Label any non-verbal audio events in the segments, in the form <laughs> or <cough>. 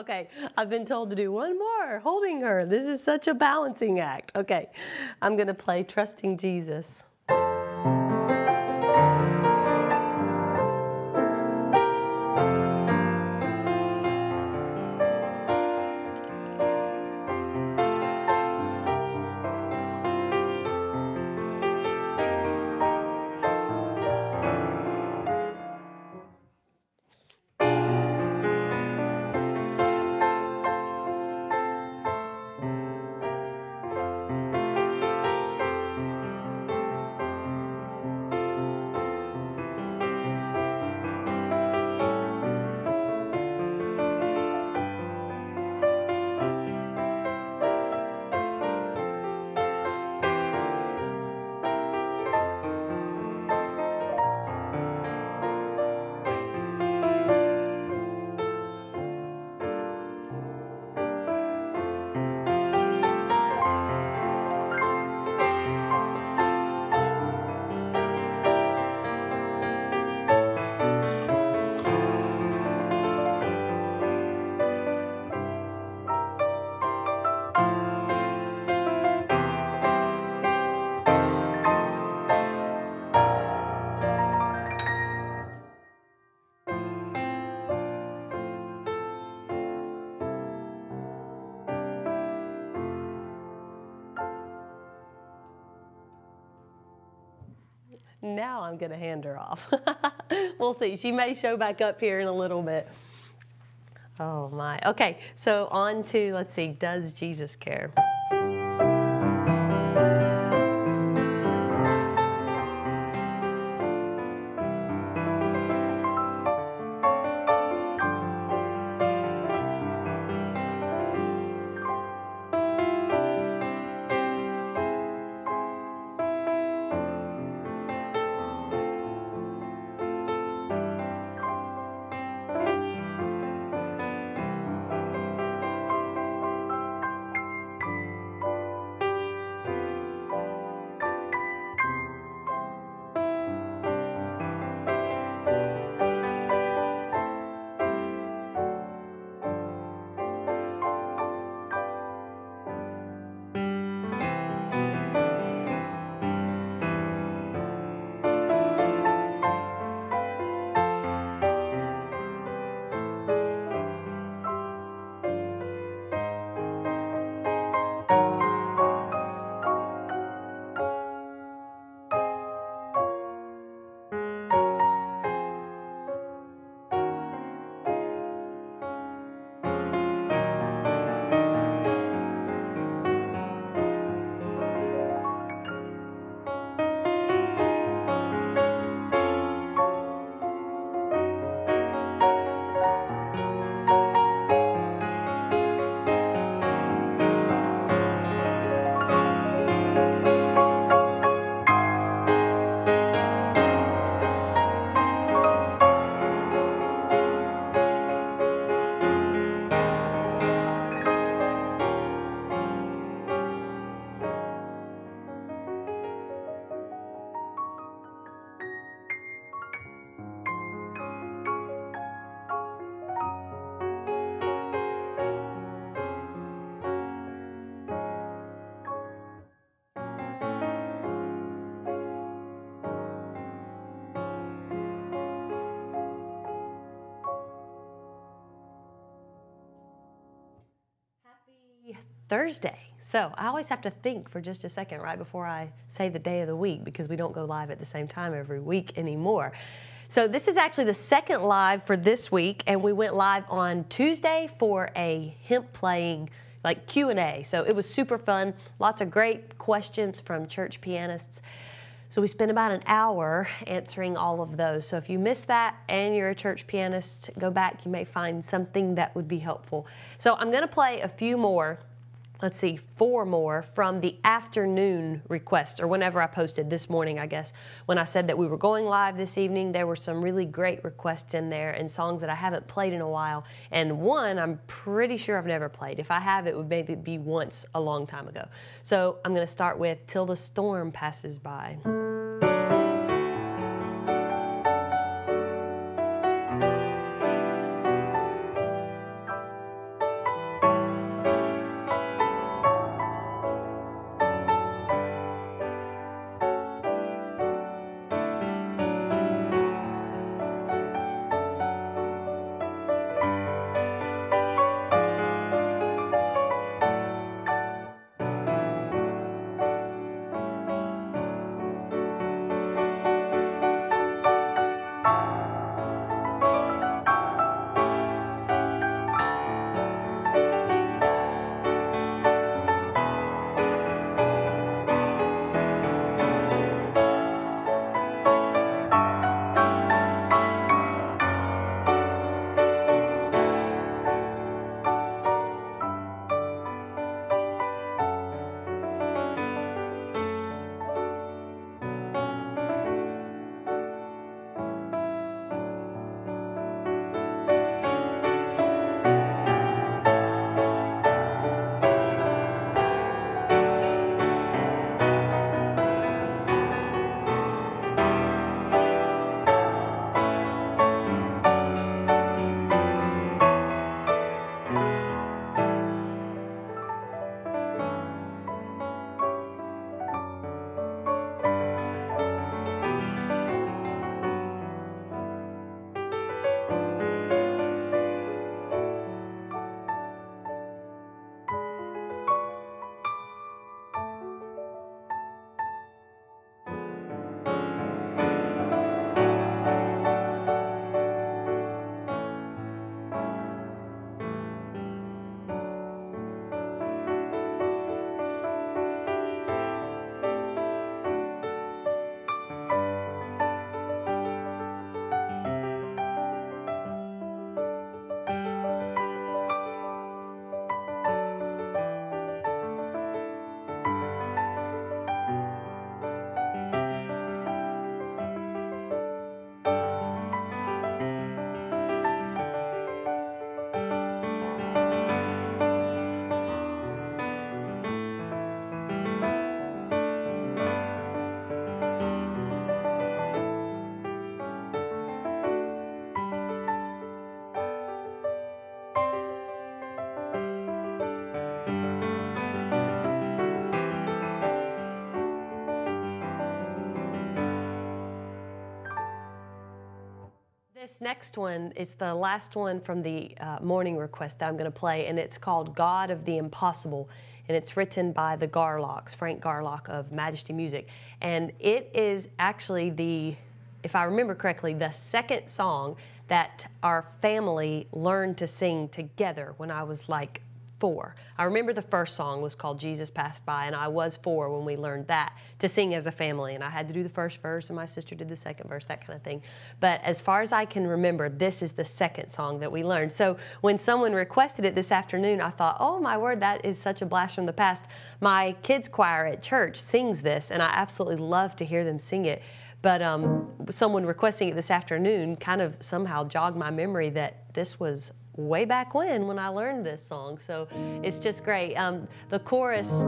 Okay, I've been told to do one more, holding her. This is such a balancing act. Okay, I'm going to play Trusting Jesus. I'm going to hand her off. <laughs> we'll see. She may show back up here in a little bit. Oh my. Okay, so on to, let's see, Does Jesus Care? Thursday. So I always have to think for just a second right before I say the day of the week because we don't go live at the same time every week anymore. So this is actually the second live for this week, and we went live on Tuesday for a hymn playing like Q&A. So it was super fun. Lots of great questions from church pianists. So we spent about an hour answering all of those. So if you missed that and you're a church pianist, go back. You may find something that would be helpful. So I'm going to play a few more let's see, four more from the afternoon request, or whenever I posted this morning, I guess. When I said that we were going live this evening, there were some really great requests in there and songs that I haven't played in a while. And one I'm pretty sure I've never played. If I have, it would maybe be once a long time ago. So I'm going to start with Till the Storm Passes By. Next one is the last one from the uh, morning request that I'm going to play, and it's called God of the Impossible. And it's written by the Garlocks, Frank Garlock of Majesty Music. And it is actually the, if I remember correctly, the second song that our family learned to sing together when I was like four. I remember the first song was called Jesus Passed By, and I was four when we learned that to sing as a family. And I had to do the first verse, and my sister did the second verse, that kind of thing. But as far as I can remember, this is the second song that we learned. So when someone requested it this afternoon, I thought, oh my word, that is such a blast from the past. My kids' choir at church sings this, and I absolutely love to hear them sing it. But um, someone requesting it this afternoon kind of somehow jogged my memory that this was way back when when I learned this song. So it's just great. Um, the chorus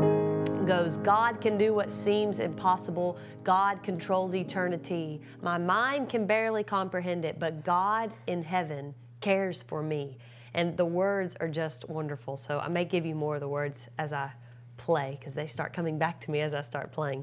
goes, God can do what seems impossible. God controls eternity. My mind can barely comprehend it, but God in heaven cares for me. And the words are just wonderful. So I may give you more of the words as I play because they start coming back to me as I start playing.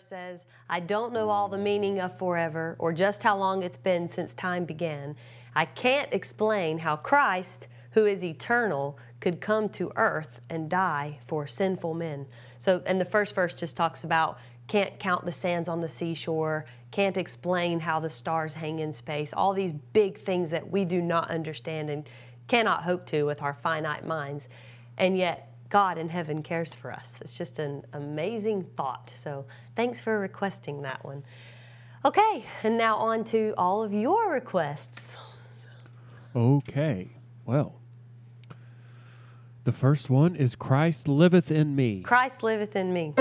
Says, I don't know all the meaning of forever or just how long it's been since time began. I can't explain how Christ, who is eternal, could come to earth and die for sinful men. So, and the first verse just talks about can't count the sands on the seashore, can't explain how the stars hang in space, all these big things that we do not understand and cannot hope to with our finite minds. And yet, God in heaven cares for us. It's just an amazing thought. So thanks for requesting that one. Okay, and now on to all of your requests. Okay, well, the first one is Christ liveth in me. Christ liveth in me.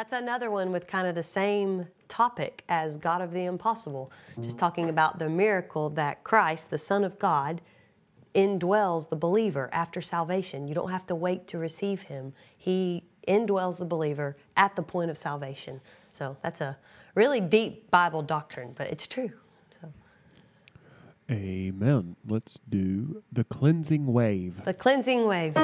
That's another one with kind of the same topic as God of the impossible, just mm. talking about the miracle that Christ, the Son of God, indwells the believer after salvation. You don't have to wait to receive him. He indwells the believer at the point of salvation. So that's a really deep Bible doctrine, but it's true. So Amen. Let's do the cleansing wave. the cleansing wave.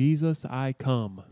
Jesus, I come.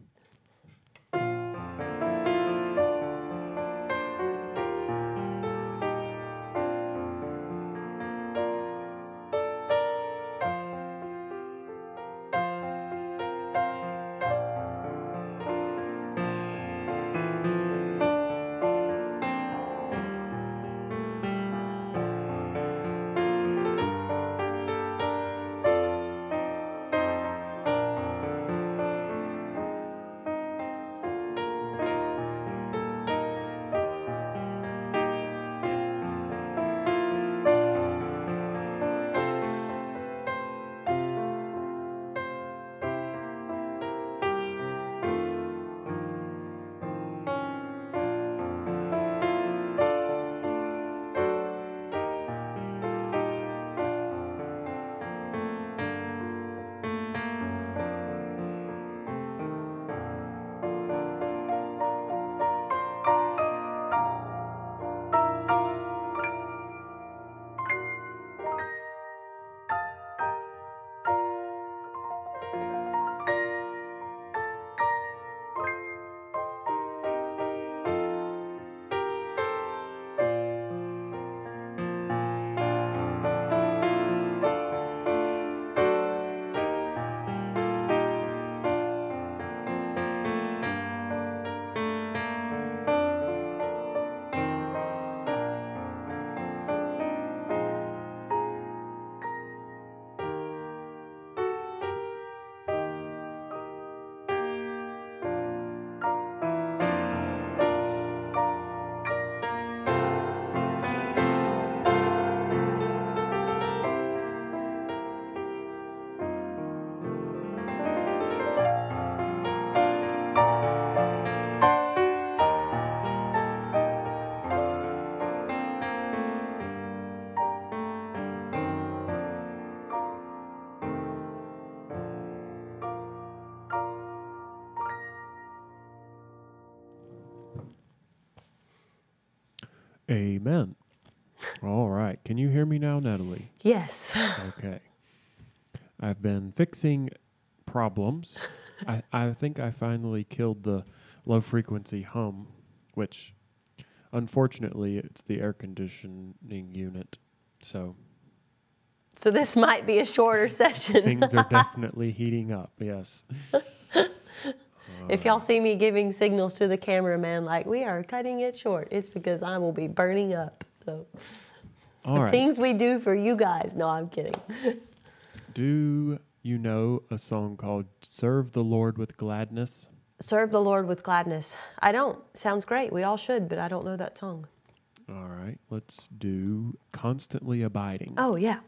Amen. All right. Can you hear me now, Natalie? Yes. <laughs> Okay. I've been fixing problems. I, I think I finally killed the low frequency hum, which unfortunately it's the air conditioning unit. So So this might be a shorter <laughs> session. things are <laughs> definitely heating up. Yes. If y'all see me giving signals to the cameraman like we are cutting it short, it's because I will be burning up. So All the right. things we do for you guys. No, I'm kidding. <laughs> Do you know a song called Serve the Lord with Gladness? Serve the Lord with gladness. I don't. Sounds great. We all should, but I don't know that song. All right, let's do constantly abiding. Oh, yeah.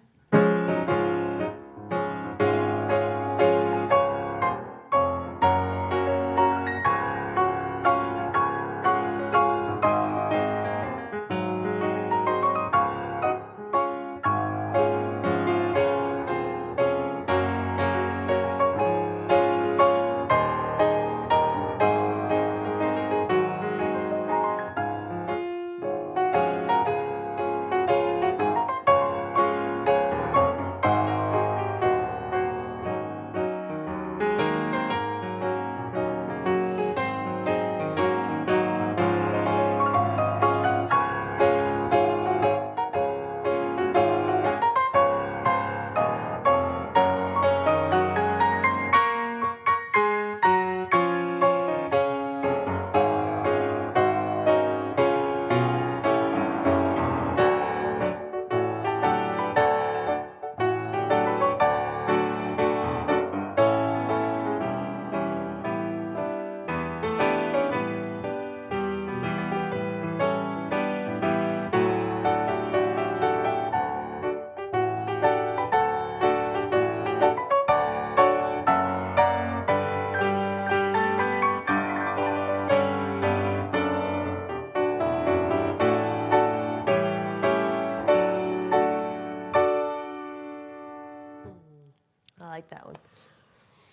Like that one.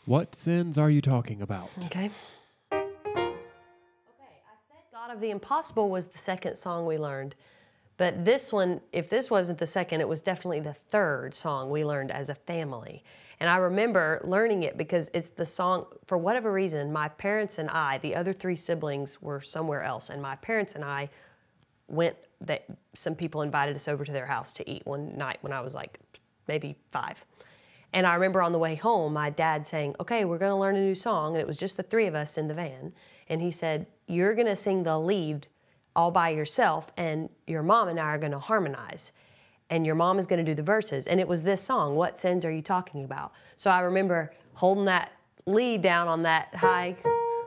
What sins are you talking about? Okay. Okay, I said God of the Impossible was the second song we learned. But this one, if this wasn't the second, it was definitely the third song we learned as a family. And I remember learning it because it's the song, for whatever reason, my parents and I, the other three siblings, were somewhere else. And my parents and I went, that some people invited us over to their house to eat one night when I was like maybe five. And I remember on the way home, my dad saying, Okay, we're going to learn a new song. And it was just the three of us in the van. And he said, You're going to sing the lead all by yourself, and your mom and I are going to harmonize. And your mom is going to do the verses. And it was this song, What Sins Are You Talking About? So I remember holding that lead down on that high,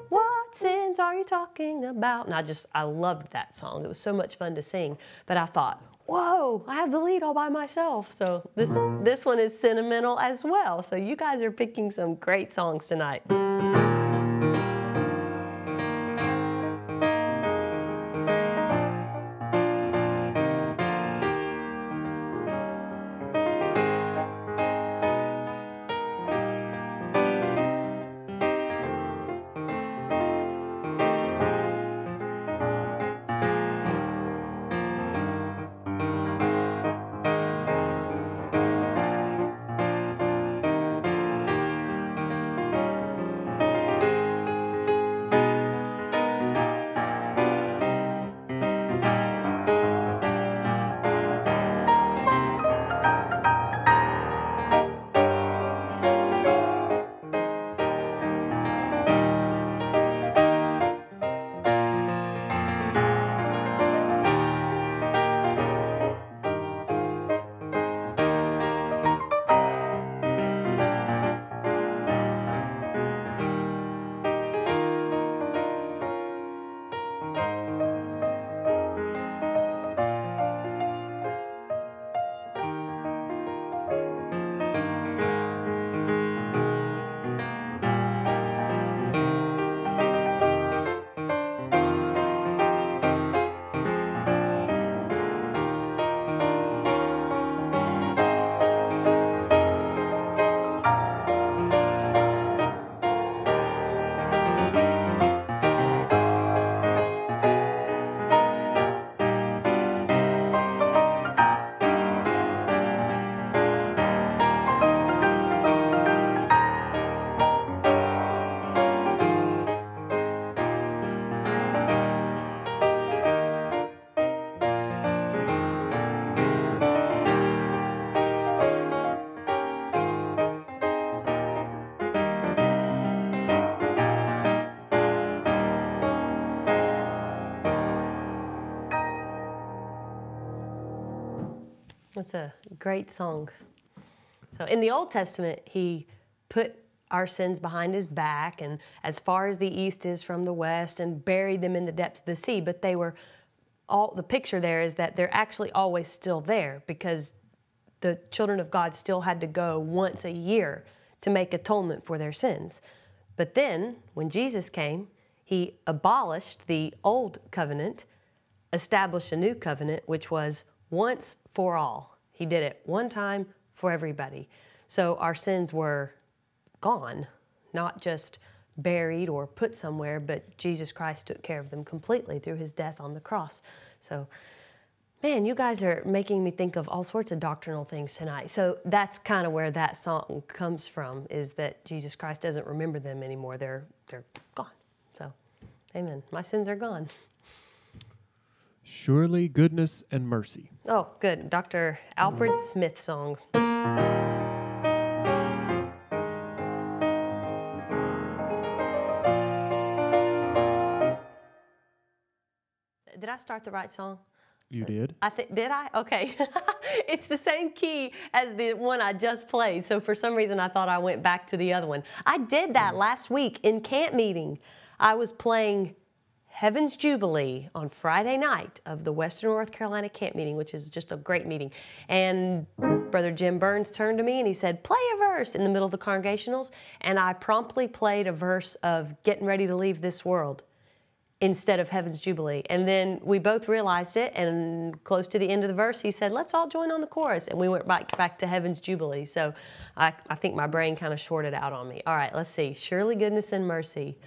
What sins are you talking about? And I just, I loved that song. It was so much fun to sing. But I thought, whoa, I have the lead all by myself. So this this one is sentimental as well. So you guys are picking some great songs tonight. Great song. So in the Old Testament, he put our sins behind his back and as far as the east is from the west and buried them in the depths of the sea, but they were all the picture there is that they're actually always still there because the children of God still had to go once a year to make atonement for their sins. But then, when Jesus came, he abolished the old covenant, established a new covenant, which was once for all. He did it one time for everybody. So our sins were gone, not just buried or put somewhere, but Jesus Christ took care of them completely through his death on the cross. So, man, you guys are making me think of all sorts of doctrinal things tonight. So that's kind of where that song comes from is that Jesus Christ doesn't remember them anymore. They're they're gone. So, amen. My sins are gone. Surely goodness and mercy. Oh, good. Dr. Alfred Smith song. Did I start the right song? You did? I think did I? Okay. <laughs> it's the same key as the one I just played. So for some reason I thought I went back to the other one. I did that mm. last week in camp meeting. I was playing Heaven's Jubilee on Friday night of the Western North Carolina camp meeting, which is just a great meeting. And Brother Jim Burns turned to me and he said, Play a verse in the middle of the congregationals. And I promptly played a verse of Getting Ready to Leave This World instead of Heaven's Jubilee. And then we both realized it, and close to the end of the verse, he said, Let's all join on the chorus. And we went back, back to Heaven's Jubilee. So I, I think my brain kind of shorted out on me. All right, let's see. Surely goodness and mercy.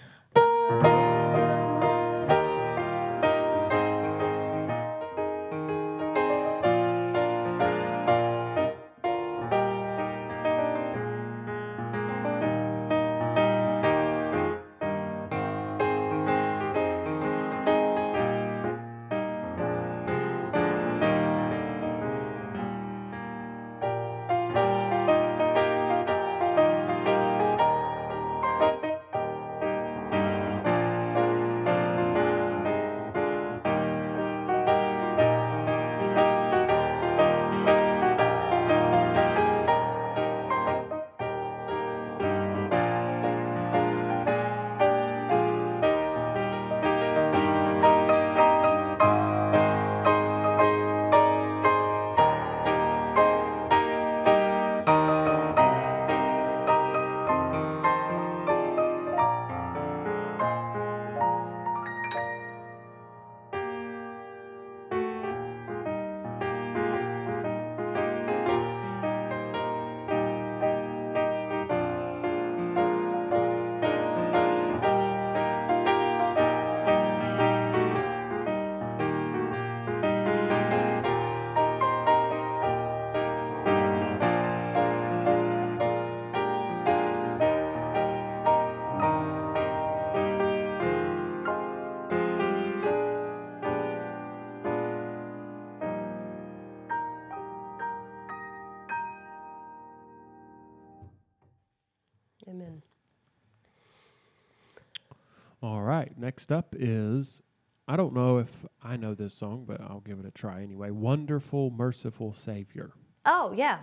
Next up is I don't know if I know this song, but I'll give it a try anyway. Wonderful, merciful Savior. Oh, yeah.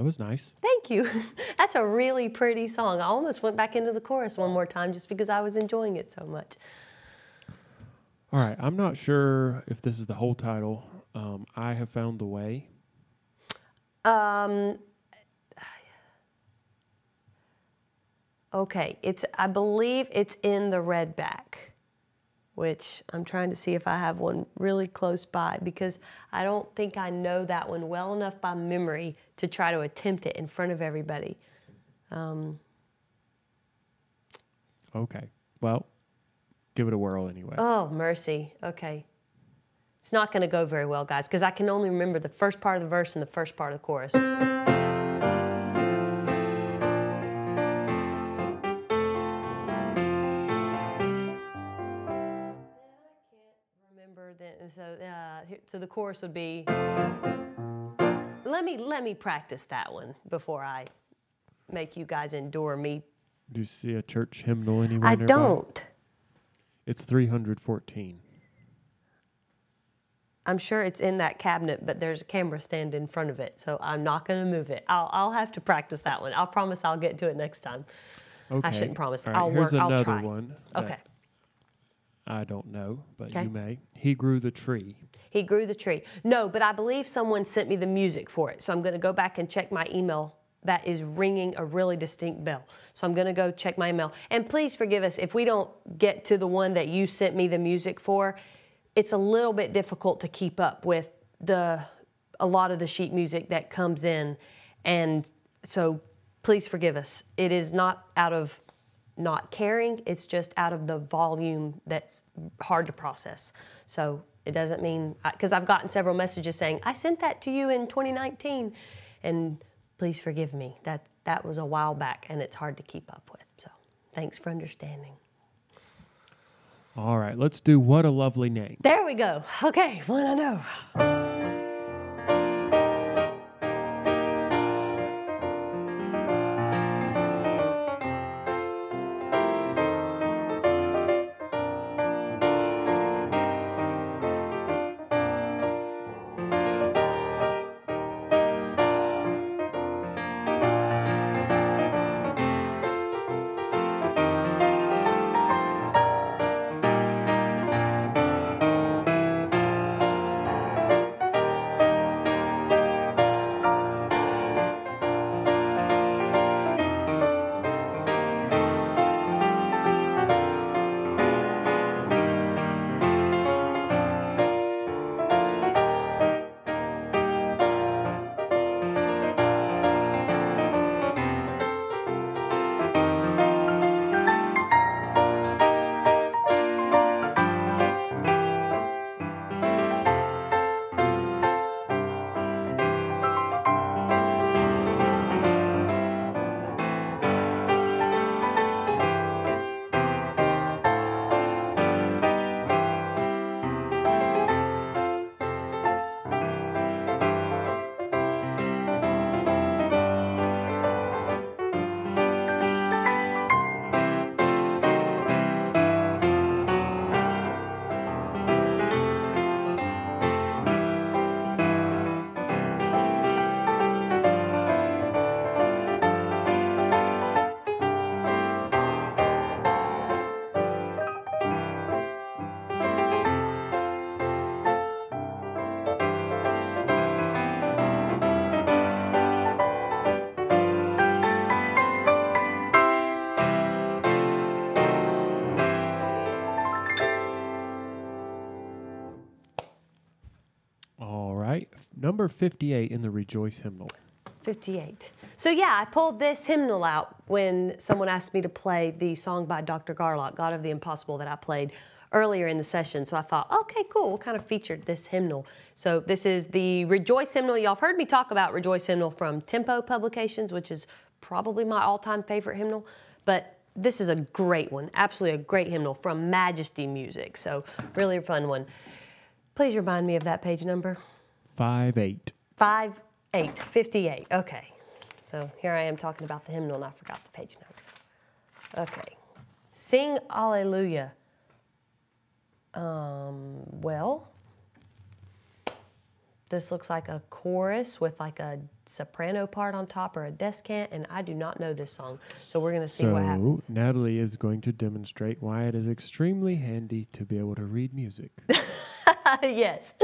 That was nice. Thank you. <laughs> That's a really pretty song. I almost went back into the chorus one more time just because I was enjoying it so much. All right. I'm not sure if this is the whole title. Um, I have found the way. Um, okay, it's I believe it's in the red back, which I'm trying to see if I have one really close by because I don't think I know that one well enough by memory to try to attempt it in front of everybody. Um, Okay. Well, give it a whirl anyway. oh, mercy. Okay. It's not going to go very well, guys, because I can only remember the first part of the verse and the first part of the chorus. So uh, here- so the chorus would be let me let me practice that one before i make you guys endure me Do you see a church hymnal anywhere i nearby? don't It's 314. i'm sure it's in that cabinet but there's a camera stand in front of it so i'm not going to move it I'll, I'll have to practice that one i'll promise i'll get to it next time Okay. I shouldn't promise. Right, I'll here's work- I'll try. one. okay I don't know, but Okay. you may. He grew the tree. he grew the tree. No but i believe someone sent me the music for it. So i'm going to go back and check my email that is ringing a really distinct bell. So i'm going to go check my email. And please forgive us if we don't get to the one that you sent me the music for. It's a little bit difficult to keep up with the a lot of the sheet music that comes in. And so please forgive us. It is not out of not caring. It's just out of the volume that's hard to process. So it doesn't mean because i've gotten several messages saying i sent that to you in 2019 and please forgive me. That that was a while back and it's hard to keep up with. So thanks for understanding. All right, let's do What a Lovely Name. there we go. Okay one i know number 58 in the Rejoice hymnal. 58. So yeah, I pulled this hymnal out when someone asked me to play the song by Dr. Garlock, God of the Impossible, that I played earlier in the session. So I thought, okay, cool, what kind of featured this hymnal? So this is the Rejoice hymnal. Y'all have heard me talk about Rejoice hymnal from Tempo Publications, which is probably my all-time favorite hymnal. But this is a great one, absolutely a great hymnal from Majesty Music. So really a fun one. Please remind me of that page number. 5 8. Five, eight, 58. Okay. So here I am talking about the hymnal and I forgot the page number. Okay. Sing Alleluia. Um, well, This looks like a chorus with like a soprano part on top or a descant, and I do not know this song. So we're going to see so what happens. Natalie is going to demonstrate why it is extremely handy to be able to read music. <laughs> <laughs> yes.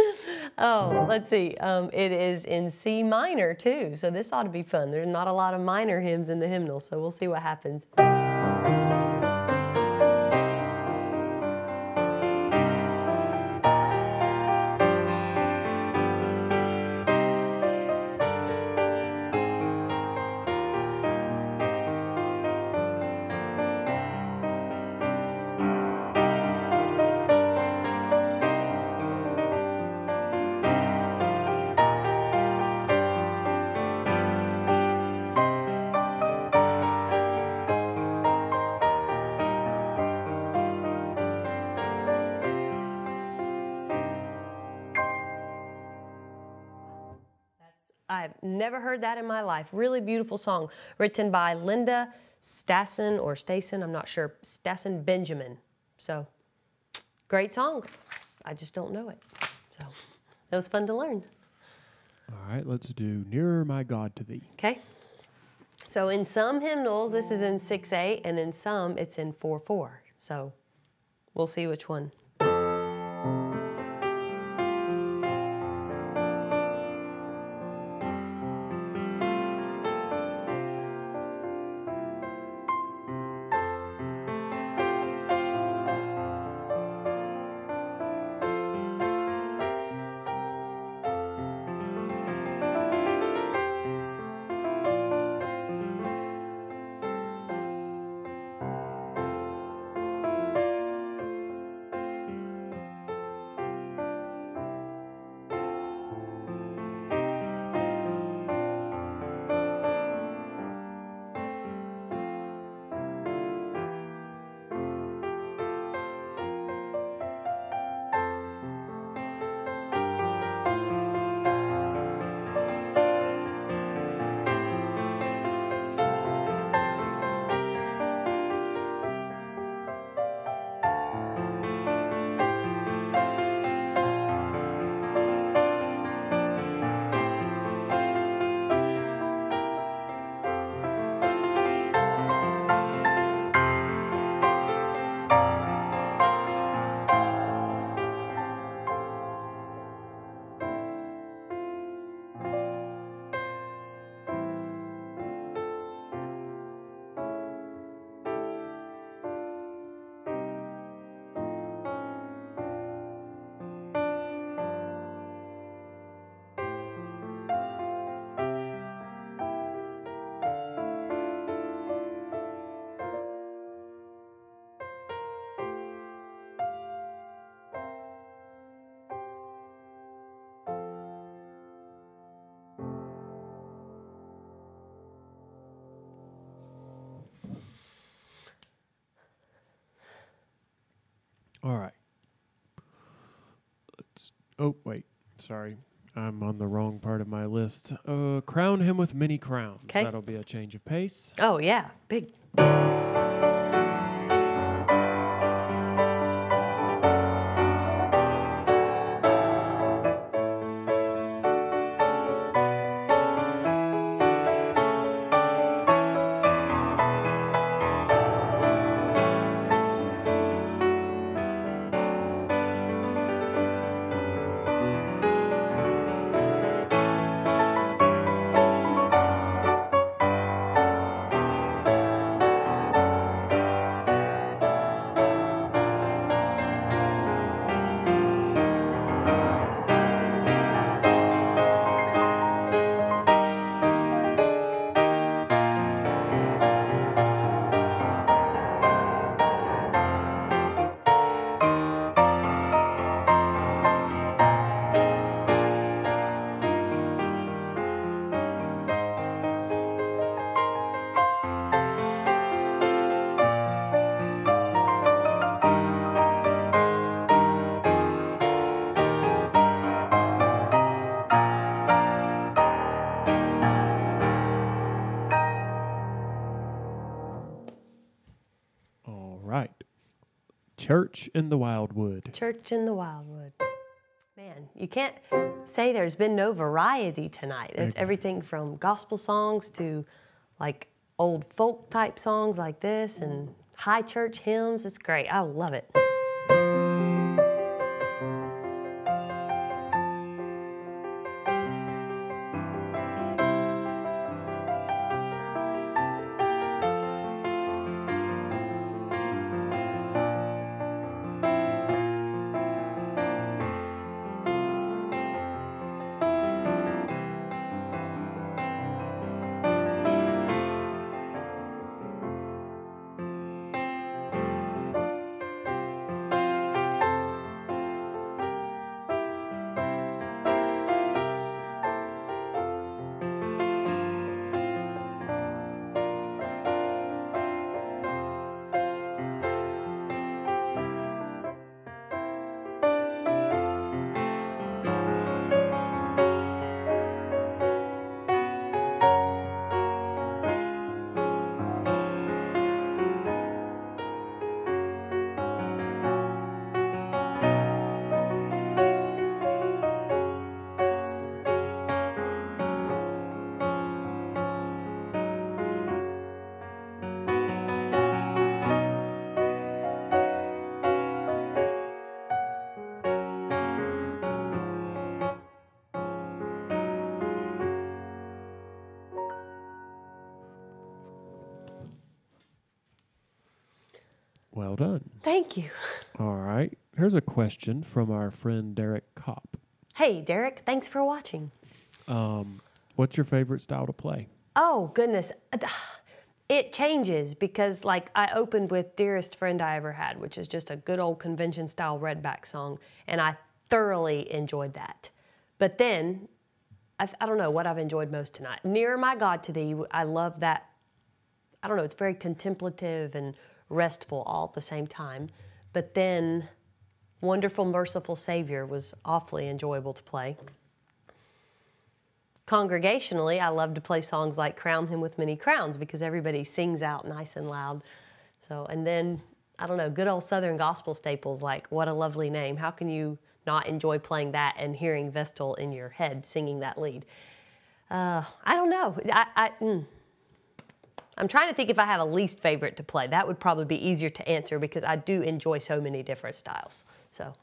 Oh, let's see. Um, it is in C minor too, so this ought to be fun. There's not a lot of minor hymns in the hymnal, so we'll see what happens. Never heard that in my life. Really beautiful song written by Linda Stassen or Stassen, I'm not sure, Stassen Benjamin. So great song. I just don't know it. So that was fun to learn. All right, let's do Nearer My God to Thee. Okay. So in some hymnals, this is in 6 8, and in some, it's in 4 4. So we'll see which one. All right. Let's. Oh wait, sorry, I'm on the wrong part of my list. Uh, crown him with many crowns. 'Kay. That'll be a change of pace. Oh, yeah. Big. Church in the Wildwood. Church in the Wildwood. Man, You can't say there's been no variety tonight. There's Okay. everything from gospel songs to like old folk type songs like this and high church hymns. It's great. I love it. Thank you. All right. Here's a question from our friend Derek Kopp. Hey, Derek, thanks for watching. Um, what's your favorite style to play? Oh, goodness. <sighs> It changes because, like, I opened with Dearest Friend I Ever Had, which is just a good old convention style redback song, and I thoroughly enjoyed that. But then, I, I don't know what I've enjoyed most tonight. Nearer My God to Thee, I love that. I don't know, it's very contemplative and restful all at the same time. But then, Wonderful, Merciful Savior was awfully enjoyable to play. Congregationally, I love to play songs like Crown Him with Many Crowns because everybody sings out nice and loud. So, and then, I don't know, good old Southern gospel staples like What a Lovely Name. How can you not enjoy playing that and hearing Vestal in your head singing that lead? Uh, I don't know. I, I, mm. I'm trying to think if I have a least favorite to play. That would probably be easier to answer because I do enjoy so many different styles. So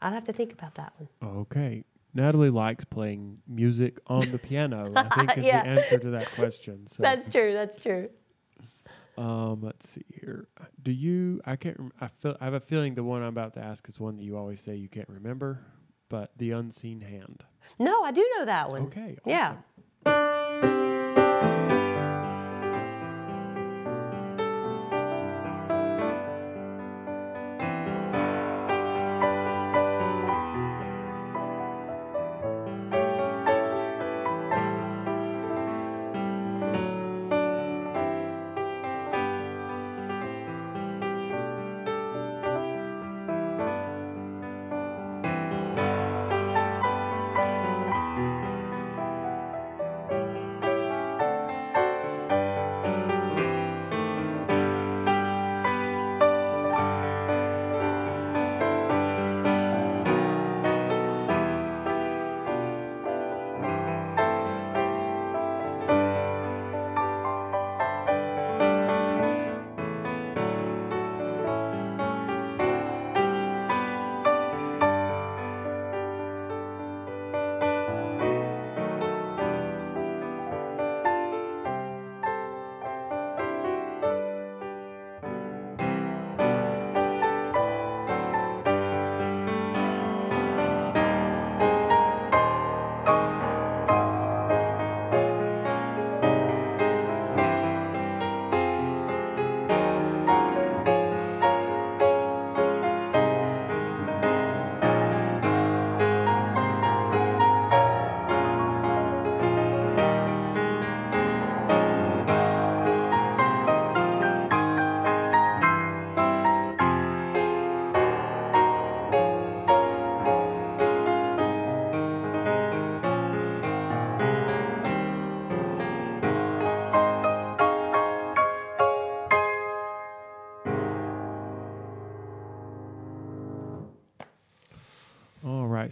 I'd have to think about that one. Okay. Natalie likes playing music on the piano. I <laughs> think is Yeah. the answer to that question. So, That's true. That's true. um, let's see here. Do you? I can't. Rem- I feel. I have a feeling the one I'm about to ask is one that you always say you can't remember, but the unseen hand. No, I do know that one. Okay. Yeah.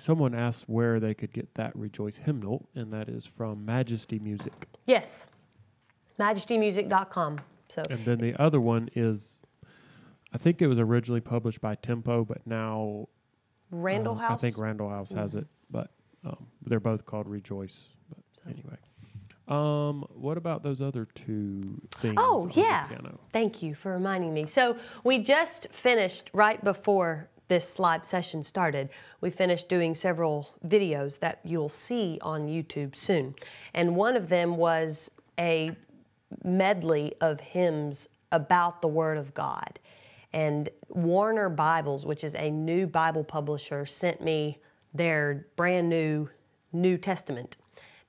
Someone asked where they could get that Rejoice hymnal, and that is from Majesty Music. Yes. MajestyMusic.com. So And then the other one is, I think it was originally published by Tempo, but now Randall uh, House. Mm-hmm. I think Randall House has it, but um, they're both called Rejoice. But So- anyway, um, what about those other two things? Oh, on the yeah. Thank you for reminding me. So we just finished right before this live session started. We finished doing several videos that you'll see on YouTube soon. And one of them was a medley of hymns about the Word of God. And Warner Bibles, which is a new Bible publisher, sent me their brand new New Testament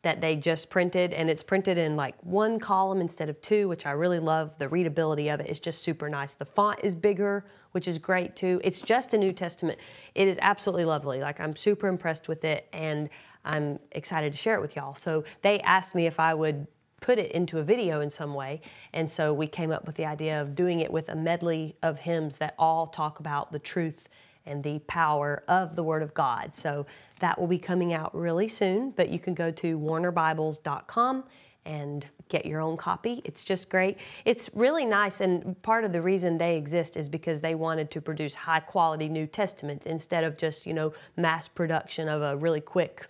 that they just printed. And it's printed in like one column instead of two, which I really love. The readability of it is just super nice. The font is bigger, which is great too. It's just a New Testament. It is absolutely lovely. Like I'm super impressed with it and I'm excited to share it with y'all. So they asked me if I would put it into a video in some way. And so we came up with the idea of doing it with a medley of hymns that all talk about the truth and the power of the Word of God. So that will be coming out really soon, but you can go to warnerbibles.com and get your own copy. It's just great. It's really nice, and part of the reason they exist is because they wanted to produce high quality New Testaments instead of just, you know, mass production of a really quick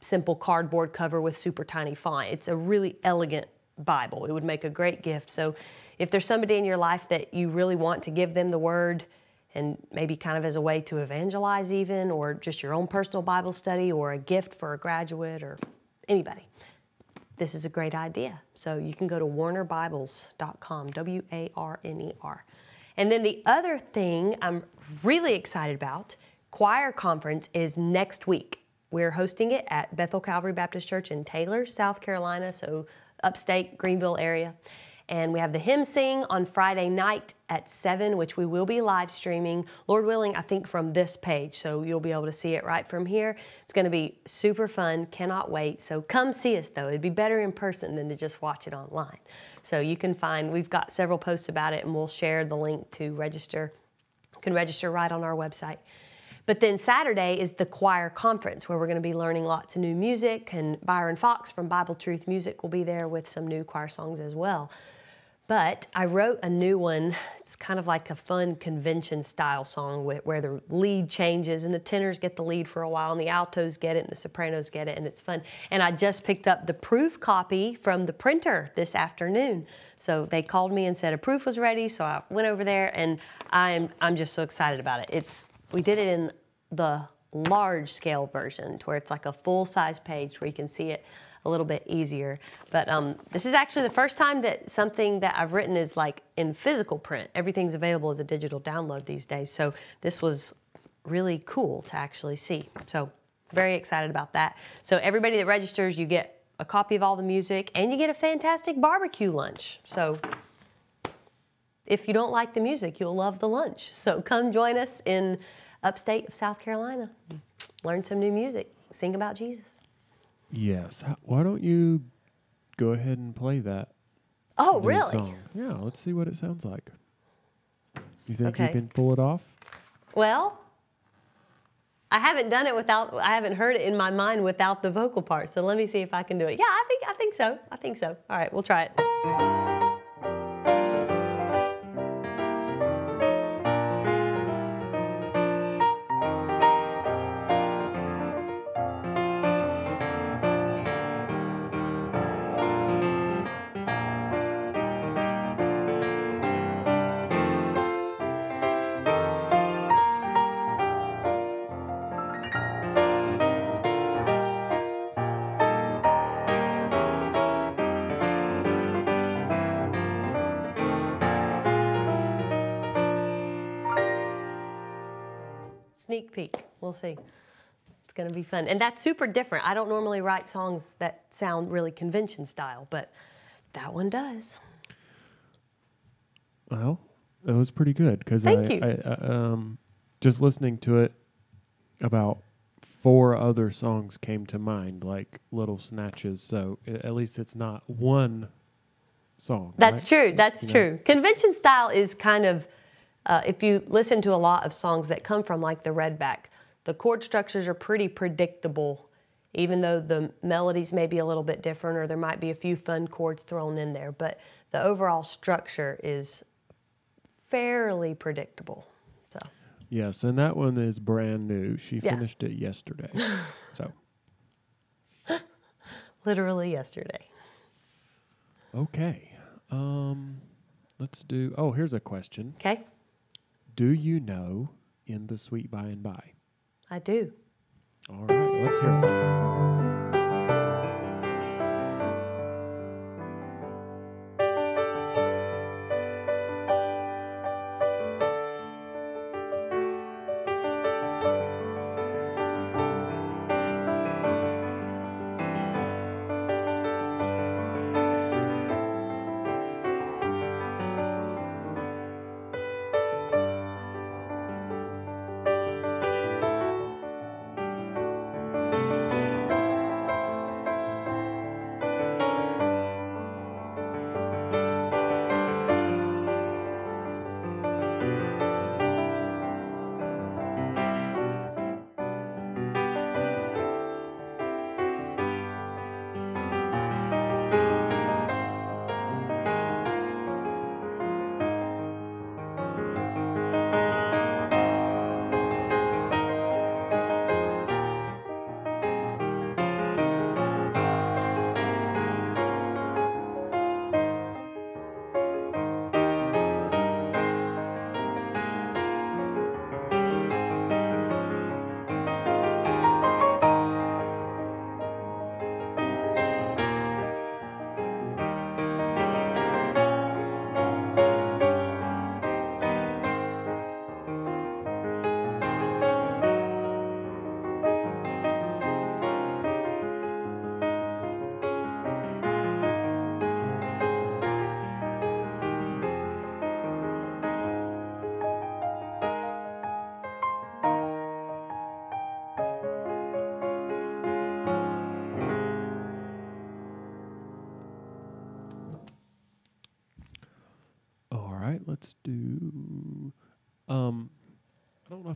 simple cardboard cover with super tiny font. It's a really elegant Bible. It would make a great gift. So if there's somebody in your life that you really want to give them the word and maybe kind of as a way to evangelize even or just your own personal Bible study or a gift for a graduate or anybody. This is a great idea. So you can go to warnerbibles.com, W A R N E R. And then the other thing I'm really excited about, choir conference is next week. We're hosting it at Bethel Calvary Baptist Church in Taylors, South Carolina, so upstate Greenville area. And we have the hymn sing on Friday night at 7, which we will be live streaming, Lord willing, I think from this page. So you'll be able to see it right from here. It's going to be super fun. Cannot wait. So come see us, though. It'd be better in person than to just watch it online. So you can find, we've got several posts about it, and we'll share the link to register. You can register right on our website. But then Saturday is the choir conference where we're going to be learning lots of new music, and Byron Fox from Bible Truth Music will be there with some new choir songs as well. But I wrote a new one. It's kind of like a fun convention style song where, the lead changes and the tenors get the lead for a while and the altos get it and the sopranos get it and it's fun. And I just picked up the proof copy from the printer this afternoon. So they called me and said a proof was ready. So I went over there and I'm I'm just so excited about it. It's we did it in the large scale version to where it's like a full size page where you can see it a little bit easier. But um, this is actually the first time that something that I've written is like in physical print. Everything's available as a digital download these days. So this was really cool to actually see. So very excited about that. So everybody that registers, you get a copy of all the music and you get a fantastic barbecue lunch. So if you don't like the music, you'll love the lunch. So come join us in upstate of South Carolina. Learn some new music. Sing about Jesus. Yes. Why don't you go ahead and play that? Oh, new really? Song? Yeah. Let's see what it sounds like. You think Okay. you can pull it off? Well, I haven't done it without. I haven't heard it in my mind without the vocal part. So let me see if I can do it. Yeah, I think. I think so. I think so. All right, we'll try it. We'll see. It's going to be fun. And that's super different. I don't normally write songs that sound really convention style, but that one does. Well, that was pretty good because I. I, I, um, just listening to it, about four other songs came to mind, like little snatches. So at least it's not one song. That's right? true. That's You know? true. Convention style is kind of, uh, if you listen to a lot of songs that come from like the Redback the chord structures are pretty predictable, even though the melodies may be a little bit different or there might be a few fun chords thrown in there. But the overall structure is fairly predictable. So, Yes, and that one is brand new. She Yeah. finished it yesterday. <laughs> so, literally yesterday. okay. Um, let's do. Oh, here's a question. Okay? Do you know in the sweet by and by? I do. All right, let's hear it.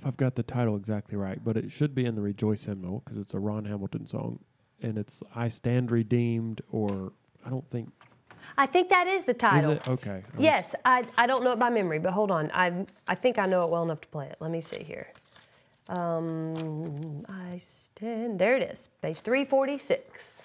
If I've got the title exactly right, but it should be in the Rejoice hymnal because it's a Ron Hamilton song, and it's "I Stand Redeemed," or I don't think I think that is the is title. it okay. I was- Yes, I, I don't know it by memory, but hold on. I, I think I know it well enough to play it. Let me see here. Um, I stand. There it is, page 346.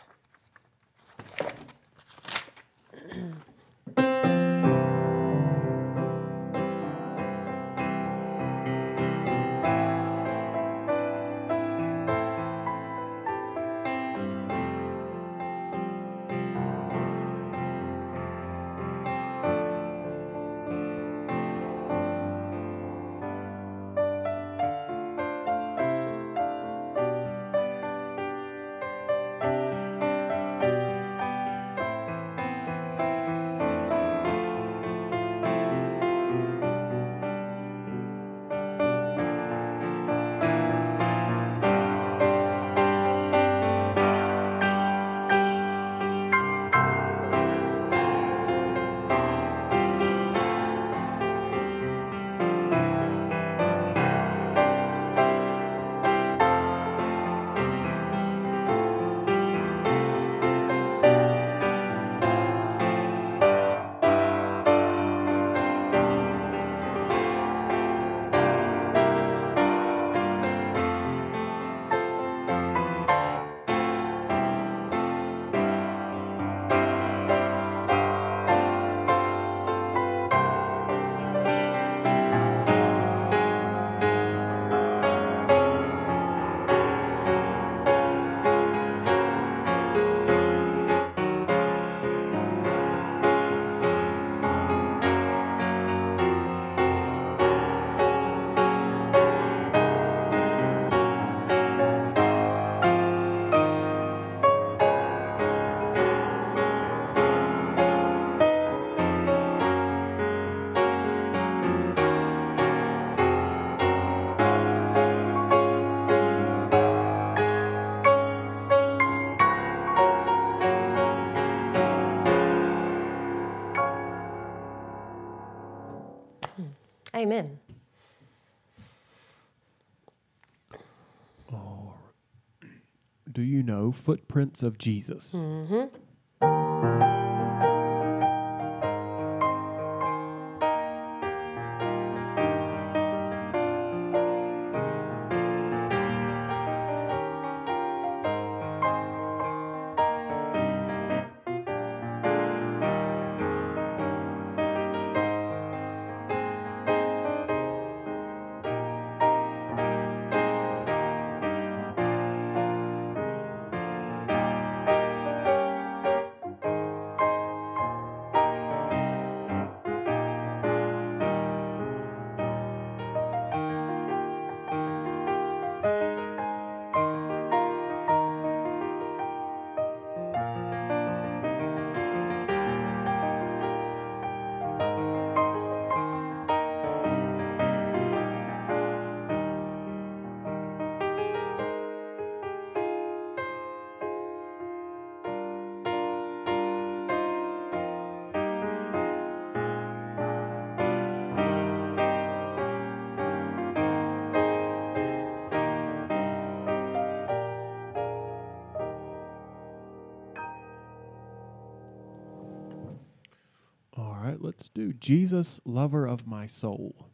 Amen. Oh, do you know Footprints of Jesus? Mm-hmm. Jesus, Lover of My Soul.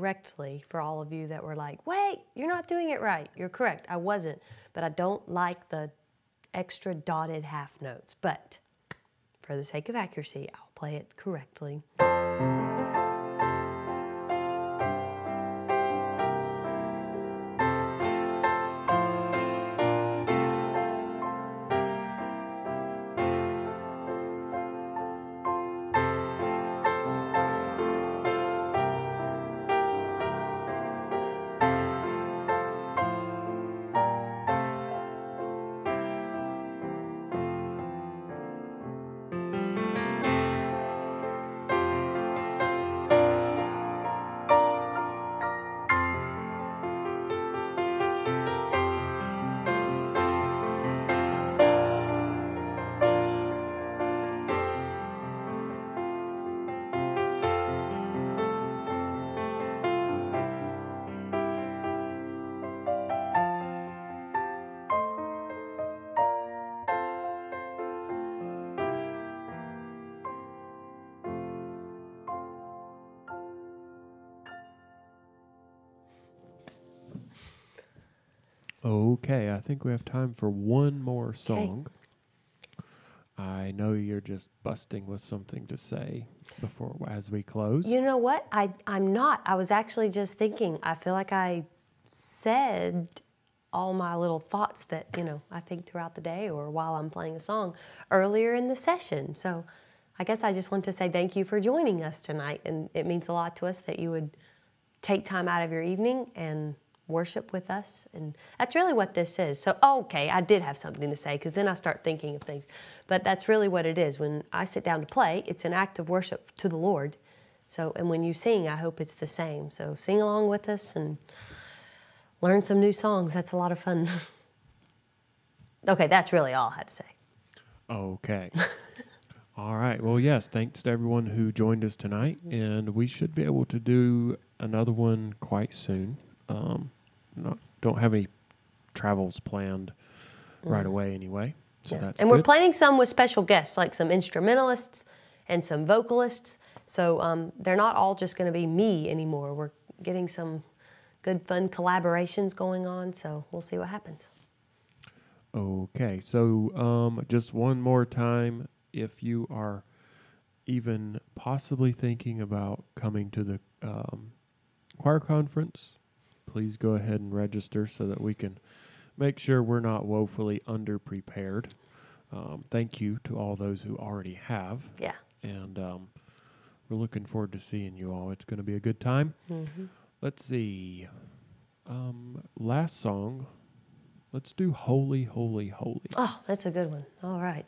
Correctly for all of you that were like, wait, you're not doing it right. You're correct. I wasn't. But I don't like the extra dotted half notes. But for the sake of accuracy, I'll play it correctly. Okay, I think we have time for one more song. I know you're just busting with something to say before as we close. You know what? I, I'm not. I was actually just thinking, I feel like I said all my little thoughts that, you know, I think throughout the day or while I'm playing a song earlier in the session. So I guess I just want to say thank you for joining us tonight. And it means a lot to us that you would take time out of your evening and worship with us. And that's really what this is. So, okay, I did have something to say because then I start thinking of things. But that's really what it is. When I sit down to play, it's an act of worship to the Lord. So, and when you sing, I hope it's the same. So, sing along with us and learn some new songs. That's a lot of fun. <laughs> okay, that's really all I had to say. Okay. <laughs> All right. Well, yes, thanks to everyone who joined us tonight. And we should be able to do another one quite soon. Um, not, don't have any travels planned right away anyway. So Yeah. that's and we're planning some with special guests, like some instrumentalists and some vocalists. So um, they're not all just going to be me anymore. We're getting some good, fun collaborations going on. So we'll see what happens. Okay, so um, just one more time, if you are even possibly thinking about coming to the um, choir conference, please go ahead and register so that we can make sure we're not woefully underprepared. Um, thank you to all those who already have, Yeah. and um, we're looking forward to seeing you all. It's going to be a good time. hmm Let's see. Um, last song. Let's do Holy, Holy, Holy. Oh, that's a good one. All right.